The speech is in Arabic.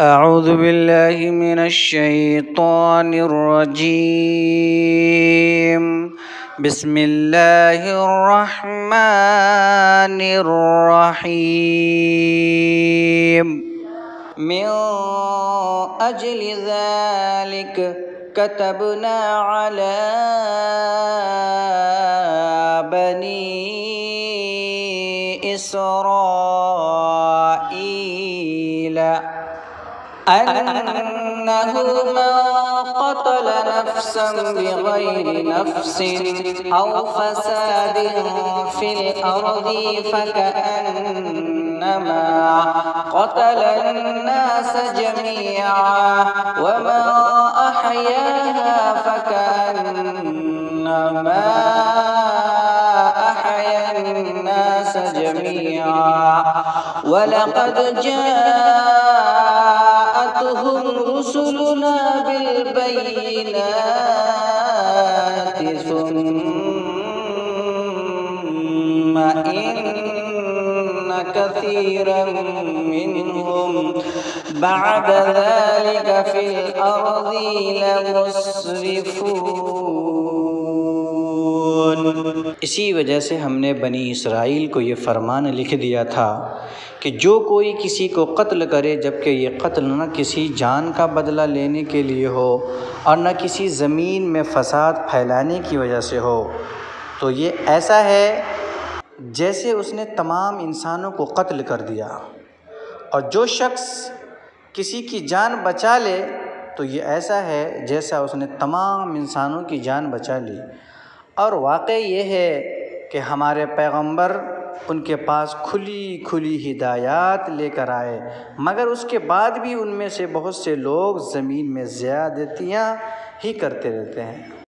أعوذ بالله من الشيطان الرجيم. بسم الله الرحمن الرحيم. من أجل ذلك كتبنا على بني إسرائيل أنه من قتل نفسا بغير نفس أو فساد في الأرض فكأنما قتل الناس جميعا ومن أحياها فكأنما جميعا ولقد جاءتهم رسلنا بالبينات ثم إن كثيرا منهم بعد ذلك في الأرض لمسرفون. इसी वजह से हमने बनी इसराइल को ये फरमान लिख दिया था कि जो कोई किसी को कत्ल करे, जबकि ये कत्ल न किसी जान का बदला लेने के लिए हो और न किसी ज़मीन में फसाद फैलाने की वजह से हो। तो ये ऐसा है जैसे उसने तमाम इंसानों को कत्ल कर दिया। और जो शख्स किसी की जान बचा ले तो ये ऐसा है जैसा उसने तमाम इंसानों की जान बचा ली। اور واقع یہ ہے کہ ہمارے پیغمبر ان کے پاس کھلی کھلی ہدایات لے کر آئے، مگر اس کے بعد بھی ان میں سے بہت سے لوگ زمین میں زیادتیاں ہی کرتے رہتے ہیں۔